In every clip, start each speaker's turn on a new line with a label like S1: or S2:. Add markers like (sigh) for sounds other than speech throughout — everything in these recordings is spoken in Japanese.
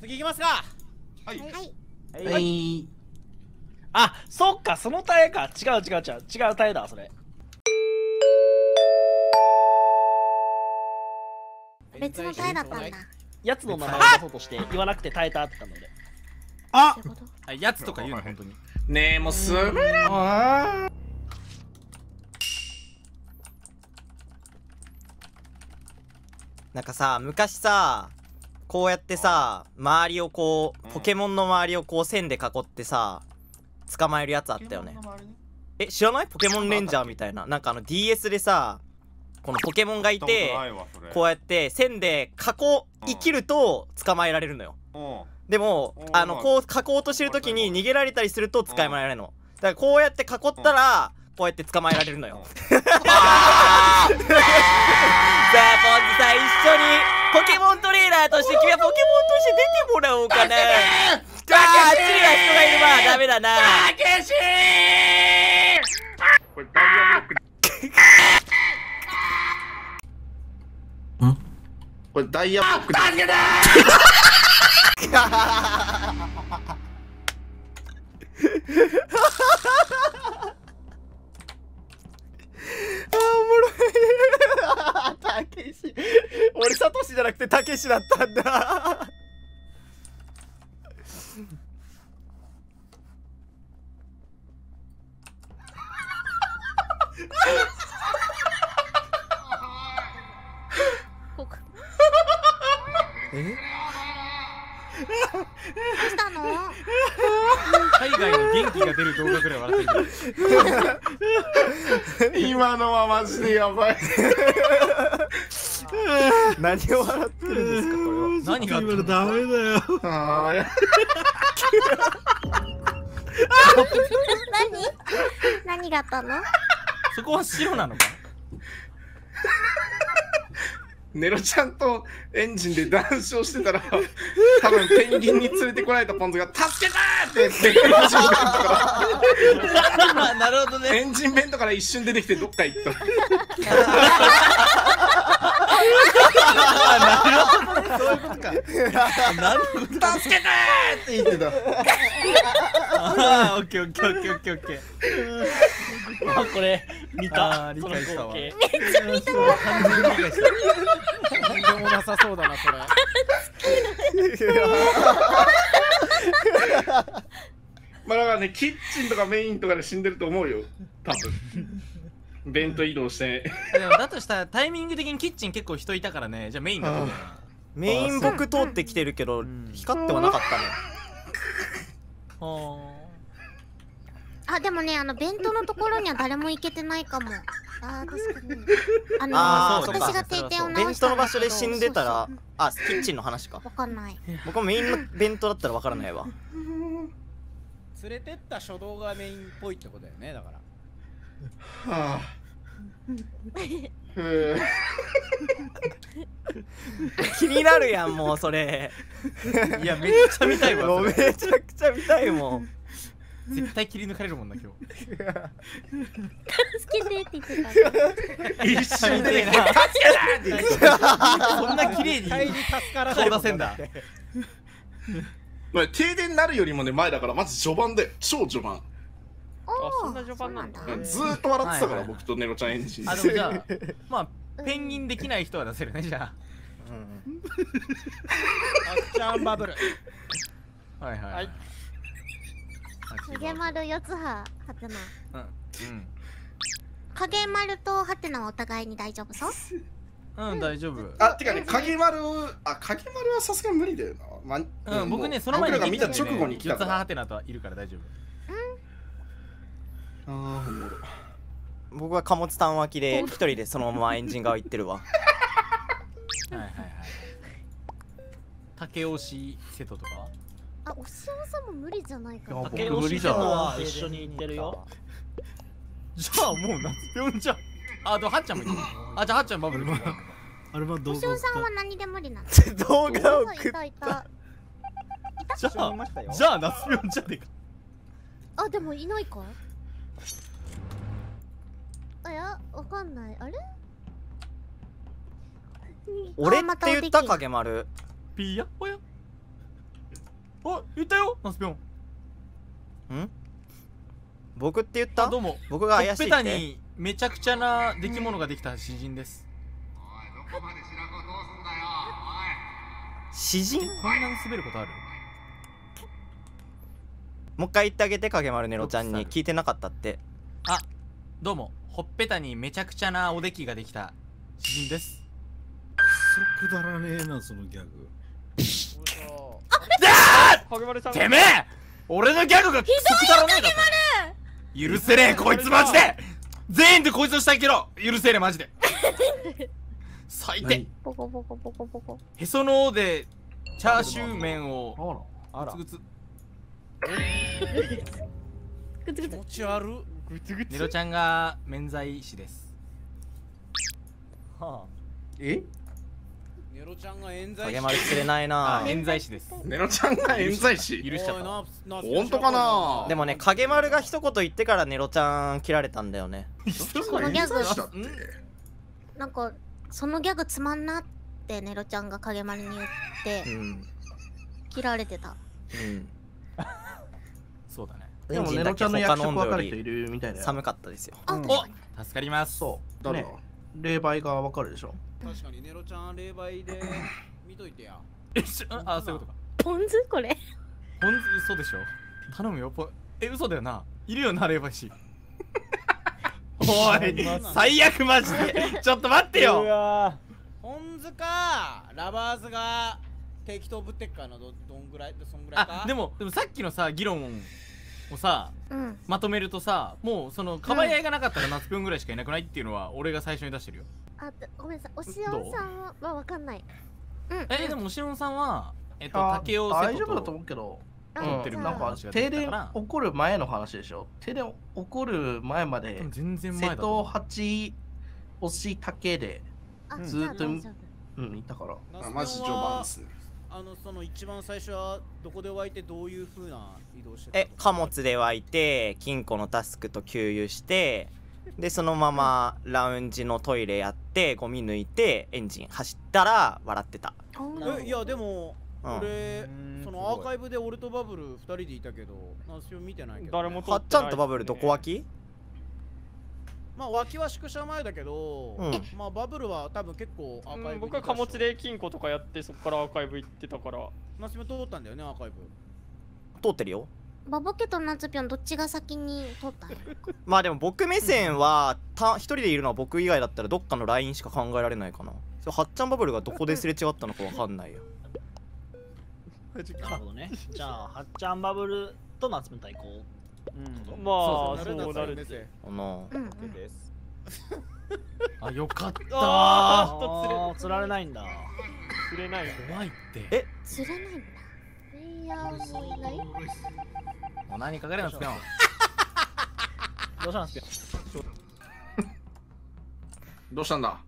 S1: 次行きますか。
S2: はい。
S3: はい。
S4: はい。あそっかそのタイヤか。違う違う違う。違うタイヤだそれ。
S3: 別のタイだったんだ。
S4: やつの名前を出そうとして言わなくて耐えたって言ったので
S1: あ
S3: そういうこと
S1: はいやつとか言うの本当に
S2: ねえもうすぐ
S5: なんかさ昔さこうやってさ周りをこう
S2: うん。
S5: ポケモンの周りをこう線で囲ってさ捕まえるやつあったよね。え知らない？ポケモンレンジャーみたいな。なんかあの DS でさこのポケモンがいてこうやって線で囲い切ると捕まえられるのよ。でも
S2: うん。
S5: あのこう囲おうとしてる時に逃げられたりすると捕まえられるの。だからこうやって囲ったらこうやって捕まえられるのよ。じゃあポンズさん一緒にポケモントレーナーとして君はポケモンとして出てもらおうかな。あーあっちには人がいるわ。ダメだな。
S2: これダイヤブロックこれダイヤブロック助けて
S5: あ (laughs) ーおもろいたけし俺サトシじゃなくてたけしだったんだ。
S3: ここ
S5: え？
S3: どうしたの？
S1: 海外の元気が出る動画ぐらい笑ってる。
S2: 今のはマジでやばい (laughs)
S5: 何を笑ってるんですかこれは。(laughs)
S1: 何があったの？
S6: ダメだよ。
S2: あー
S3: 何？何があったの？
S1: そこは白なのか？
S2: ネロちゃんとエンジンで談笑してたら多分ペンギンに連れてこられたポンズが「助けた!」って言ってエンジン
S1: なるほど
S2: らエンジンベントから一瞬出てきてどっか行った (laughs)
S1: なるほど。そういうことか
S2: 助けて!」って言ってた。
S1: ああオッケーオッケー。オッケーオッケー。オッケー
S4: あこれ見た
S1: あ理解したわ
S4: その光景
S1: 完全に理解した
S6: なんでもなさそうだなそれ
S2: まあだからねキッチンとかメインとかで死んでると思うよ多分ベント移動して。
S1: でもだとしたらタイミング的にキッチン結構人いたからね。じゃあメインだよな。
S5: メイン僕通ってきてるけど
S1: ん
S5: 光ってはなかったね。
S1: は
S3: あ。でもねあの弁当のところには誰も行けてないかも。あー確かに。あの
S5: あ
S3: 私が定点を
S5: 弁
S3: 直した
S5: 当の場所で死んでたら
S3: そうそう。
S5: あキッチンの話か。
S3: わかんない。
S5: 僕もメインの弁当だったらわからないわ。
S6: 連れてった初動がメインっぽいってことだよねだから。
S2: はあ
S5: 気になるやんもうそれ。
S1: いやめっちゃ見たい
S5: もうめ
S1: わそれ
S5: ちゃくちゃ見たいもん。
S1: 絶対切り抜かれるもんな今日。
S3: 助けてって言ってた。
S2: 一瞬で
S1: なそんな綺麗に
S6: 帰り助からない
S1: 顔出せんだ。(laughs)
S2: まあ停電になるよりもね前だからまず序盤で超序盤
S4: そんな序盤なんだ。
S2: ずーっと笑ってたから、僕とネロちゃんエンジン
S1: あでもじゃあ (laughs) まあペンギンできない人は出せるねじゃ
S5: うん
S6: アクションバブル。
S1: あはいはい。
S6: はい。
S3: 影丸四つ葉はてな
S1: うん。うん。
S3: 影丸とハテナはお互いに大丈夫そう？
S1: うん、大丈夫。
S2: あてかね影丸あ影丸はさすがに無理だよな、ま
S1: うん、僕ね、その前に
S2: 見た直後に来た
S1: 四つ葉ハテナとはいるから大丈夫。
S2: あーおもろ。
S5: 僕は貨物単脇で一人でそのままエンジン側行ってるわ。(laughs)
S1: はいはいはい。竹押し瀬戸とか？は
S3: あおしおさんも無理じゃないかな。
S1: 竹押し瀬戸は
S4: 一緒に行ってるよ。
S1: じゃあもう夏ぴょんじゃん。あ、でもはっちゃんもいる。あ、じゃあはっちゃんバブル。
S6: あれはど
S3: おしおさんは何で無理なの？
S5: 動画を送っ
S3: いたいた
S1: じゃあ、じゃあ夏ぴょんじゃねえか。
S3: あでもいないかあいやわかんない。あれ？
S5: 俺って言った影丸
S1: ピヤホヤ。あ言ったよナスピョン。
S5: ん？僕って言った？
S1: あどうも。
S5: 僕が怪しいって？
S1: にめちゃくちゃな出来物ができた詩人です。
S5: 詩人？
S1: こんなに滑ることある？
S5: もう一回言ってあげて影丸ネロちゃんに。聞いてなかったって。
S1: どうも。ほっぺたにめちゃくちゃなおできができた詩人です。
S7: くだらねえなそのギャグ。
S8: 影丸さん
S1: てめえ俺のギャグがクソくだらねえだっ！た許せねえこいつマジで全員でこいつを下に蹴ろう許せねえマジで最低へその緒でチャーシュー麺を
S6: あら
S1: グツグツ
S3: グツグツ
S6: 気持ち悪っ。
S8: グツグツ。
S1: ネロちゃんが免罪師です。
S6: はあ。
S2: え？
S6: ネロちゃんが冤罪
S5: 影丸釣れない
S1: あ。
S5: な
S1: 免罪師です。
S2: ネロちゃんが冤罪師？
S1: 許しちゃった。
S2: 本当かな？
S5: でもね影丸が一言言ってからネロちゃん切られたんだよね。
S3: このギャグなんかそのギャグつまんなってネロちゃんが影丸に言って
S5: うん。
S3: 切られてた。
S5: うん (laughs)
S1: そうだね。
S9: でもネロちゃんの役職分かる人いるみたいだよ。
S5: 寒かったですよ。
S3: あ、
S9: うん。
S3: 確かに
S1: 助かります。
S9: そう。
S2: 誰だ
S9: ね。霊媒が分かるでしょ？
S6: 確かにネロちゃん霊媒で (laughs) 見といてや。
S1: あそういうことか。
S3: ポン酢？これ。
S1: ほん嘘でしょ？頼むよ。ぽえ嘘だよな。いるよな霊媒師。(laughs) おい最悪マジで。ちょっと待って
S4: う
S1: よ
S4: わ
S6: ポンズかラバーズが適当ぶってっかなどどんぐらいそんぐらいか？
S1: あでもでもさっきのさ議論をさ
S3: うん。
S1: まとめるとさもうそのかばい合いがなかったら夏ぴょんぐらいしかいなくないっていうのは俺が最初に出してるよ。
S3: あでごめんなさい。おしおさんはわかんない。うん。
S1: えでもおしのさんはえっと
S9: あ
S1: 竹雄
S9: 大丈夫だと思うけど
S3: あ
S1: 撮ってる
S9: なんか停電起こる前の話でしょ？停電起こる前まで
S1: 全然前
S9: 瀬
S1: だと思
S9: 戸八押し竹で
S3: あ
S9: ずっとうんいたから。
S2: あマジ序盤ですね
S6: あのその一番最初はどこで湧いてどういう風な移動してた
S5: え貨物で湧いて金庫のタスクと給油してでそのままラウンジのトイレやってゴミ抜いてエンジン走ったら笑ってた。
S6: えいやでも
S5: うん。
S6: 俺
S8: うん
S6: そのアーカイブで俺とバブル2人でいたけどナス見てないけど
S8: 誰も
S5: っちゃんとバブルどこ
S8: 脇
S5: 脇
S6: まあ脇は宿舎前だけど、
S5: うん。
S6: まあバブルは多分結構アーカイブ
S8: 僕は貨物で金庫とかやってそこからアーカイブ行ってたから。
S6: ナスピョン通ったんだよねアーカイブ。
S5: 通ってるよ。
S3: バボケとナツピョンどっちが先に取ったの？(laughs)
S5: まあでも僕目線はた一人でいるのは僕以外だったらどっかの LINE しか考えられないかな。それはっちゃんバブルがどこですれ違ったのかわかんないよ。(laughs)
S4: なるほどね。じゃあはっちゃんバブルと夏目対抗。
S8: まあ
S6: そ
S8: そうう
S6: そう
S8: なるって
S5: の
S3: うん。うん。
S1: あよかった
S8: あ
S4: 釣られないんだ。
S8: 釣れない
S1: 怖いって。
S5: え？
S3: 釣れないんだ。プレイヤーもいない
S1: もう何かかれなんすか？(laughs)
S4: どうしたんですか？
S2: どうしたんだ？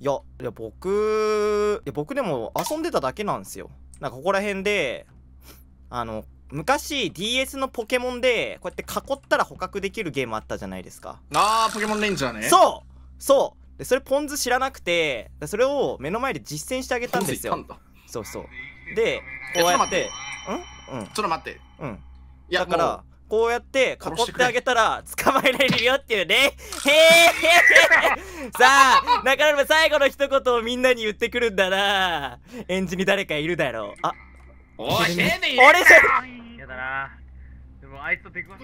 S5: いやいや僕いや僕でも遊んでただけなんですよ。なんかここら辺であの昔 DS のポケモンでこうやって囲ったら捕獲できるゲームあったじゃないですか。
S2: あーポケモンレンジャーね。
S5: そうそう。でそれポン酢知らなくてでそれを目の前で実践してあげたんですよ。そうそう。でこうやってうん？うん。
S2: ちょっと待って。
S5: うん。
S2: いや
S5: だからこうやって囲ってあげたら捕まえられるよっていうね。へ (laughs) えさあ中村最後の一言をみんなに言ってくるんだな。エンジに誰かいるだろう。あ
S2: おい丁寧に
S5: 俺じゃ
S8: やだな。でもあいつと出くわ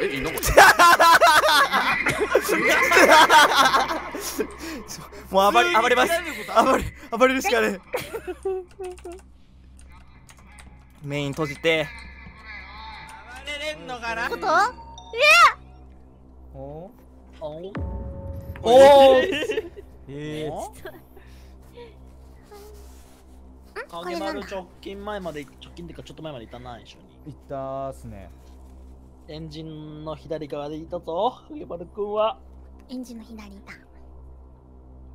S2: えいいの？(laughs)
S5: もう暴れ暴れます。暴れ暴れるしかねえ。(laughs) メイン閉じて。
S6: 暴れれんのかな？
S3: こと？
S4: お？お
S5: おお
S4: え
S6: お
S4: 影丸直近前まで直近っていうかちょっと前までいたな一緒に。
S6: いったっすね。
S4: エンジンの左側でいたぞ影丸くんは。
S3: エンジンの左だ。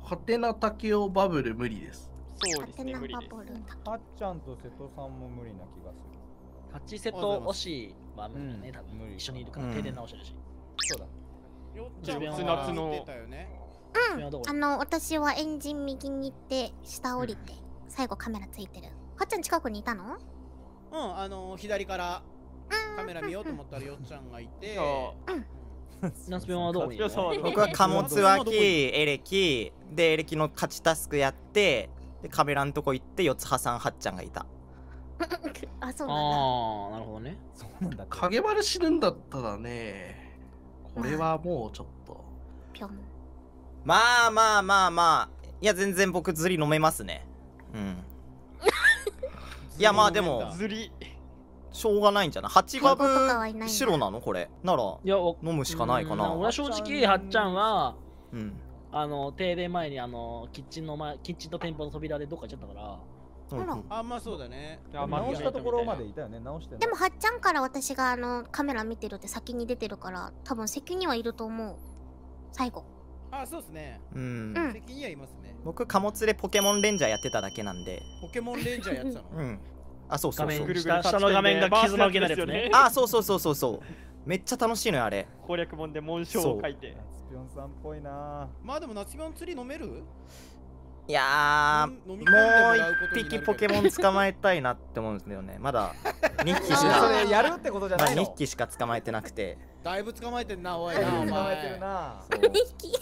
S9: ハテナタケオバブル無理です。
S8: そうですね無理です。
S10: はっちゃんと瀬戸さんも無理な気がする。
S4: チセとオシは無理だね、
S10: うん
S4: 多分。
S10: 無理。
S4: 一緒にいるから、
S5: うん
S4: 停電直してるし。
S10: そうだ。
S6: よっちゃん
S4: 夏
S6: は
S8: の
S3: うん。あの私はエンジン右に行って下降りて最後カメラついてる。はっちゃん近くにいたの？
S6: うんあの左からカメラ見ようと思ったらよっちゃんがいて。
S4: ナスピョンはどこにいるの？
S5: 僕は貨物脇エレキ。でエレキの勝ちタスクやってでカメラのとこ行って四つ葉さんはっちゃんがいた。(laughs)
S3: あそう
S4: なんだ。ああなるほどね。
S6: そうなんだ。
S9: 影丸死ぬんだったらねこれはもうちょっと。
S3: ぴょん。
S5: まあまあまあまあ。いや全然僕釣り飲めますねうん。いや (laughs) まあでも
S8: ずり
S5: しょうがないんじゃない？8バ
S3: とかはいないん
S5: ブ
S3: だ。
S5: 白なの？これ。なら
S4: いや
S5: 飲むしかないかな。
S4: 俺は正直はっちゃんは
S5: うん。
S4: あの停電前にあのキッチンの前キッチンと店舗の扉でどっか行っちゃったから。
S6: あまあそうだね。
S10: 直したところまでいたよね。直して
S3: でもはっちゃんから私があのカメラ見てるって先に出てるから多分席にはいると思う。最後
S6: あそうですね。
S5: うん。
S3: うん。
S6: 責任はいますね。
S5: 僕貨物でポケモンレンジャーやってただけなんで。
S6: ポケモンレンジャーやってたの？
S5: うん。あそうそうそう。
S4: 画面下下の画面が傷まけなるやつね。
S5: あそうそうそうそうそう。めっちゃ楽しいのよあれ。
S8: 攻略本で紋章を書いて。
S10: スピョンさんっぽいな。
S6: まあでも夏ピョン釣り飲める？
S5: いやーもう
S6: 飲み込んでもらうことになるけど。
S5: 一匹ポケモン捕まえたいなって思うんですよね。まだ (laughs) 2匹し
S10: そ
S5: か
S10: れやるってことじゃないの？
S5: まあ2匹しか捕まえてなくて。
S6: だいぶ捕まえてんなおい
S10: 捕
S6: なお
S10: まえて
S6: 前。
S10: るな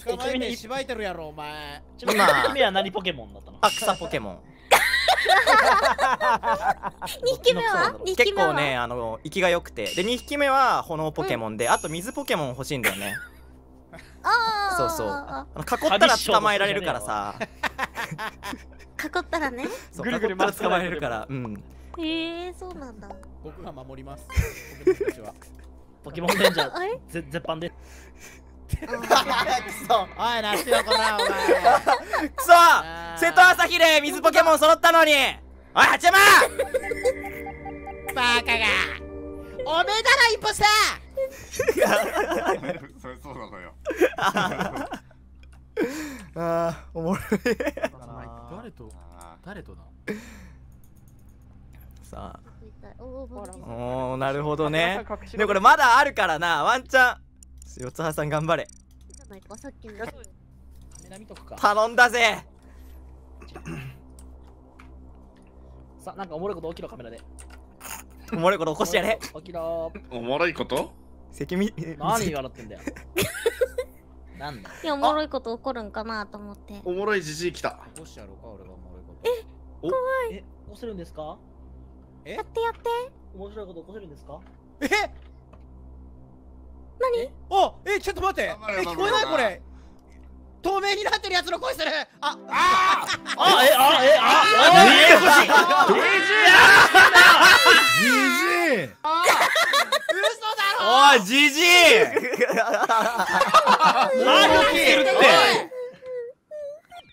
S6: 捕まえてしばいてるやろお前。
S4: ちなみに1匹目は何ポケモンだったの？
S5: あ草ポケモン。
S3: 2匹目は？2匹
S5: 結構ねあの息が良くて。で2匹目は炎ポケモンで、あと水ポケモン欲しいんだよね。そうそう。あの囲ったら捕まえられるからさ
S3: 囲ったらね。
S5: そう
S8: ぐるぐる
S5: 囲ったら
S8: 回す
S5: 捕まえれるからうん。
S3: へえそうなんだ。
S6: 僕が守ります。ポケモンたちは。
S4: ポケモンレンジャー。ぜ絶版で。
S5: くそ。
S6: おい夏ピョンこらお前。
S5: くそ！瀬戸朝日で水ポケモン揃ったのに。おいハチヤマ
S6: バカが。おめえだろインポスタ
S2: それそうなのよ (laughs)
S5: あーおもろい。
S7: 誰と誰とだ？
S5: さあ。
S3: お
S5: おーなるほどね。でもこれまだあるからな。ワンチャン。四葉さん頑張れ。頼んだぜ。
S4: さなんかおもろいこと起きろカメラで。
S5: おもろいこと起こしてやれ。
S4: 起きろ
S2: おもろいこと
S5: 責任
S4: 何笑ってんだよなんだ。
S3: いやおもろいこと起こるんかなと思って。
S2: おもろいじじい来た。
S6: 起こしてやろうか俺がおもろいこと。
S4: え起こせるんですか？
S6: え？
S3: やってやって。
S4: 面白いこと起こせるんですか？
S6: え？
S3: 何？
S6: おえちょっと待って。え聞こえない？これ。透明になってるやつの声する。あ
S4: あえあえああ
S5: ややこしい
S7: じじい
S6: 嘘だろ
S5: おいじじい
S4: 歯茎って。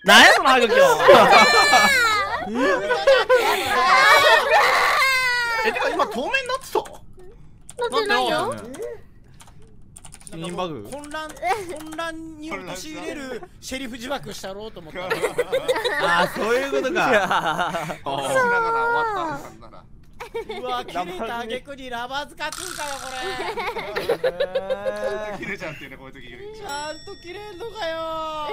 S4: 何やその歯茎を。
S2: えてか今透明になってた？
S3: 乗ってないよ。
S7: 死因バグ？
S6: 混乱混乱に陥れるシェリフ自爆したろうと思った。
S7: あーそういうことか。(laughs)
S2: ああしながら終わったんだな (laughs)
S6: うわ切れた挙句にラバーズカつんかよこれ。(laughs)
S2: 切れちゃってねこういう時
S6: ちゃんと切れんのかよ